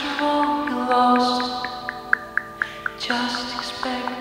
after you're lost, just expect.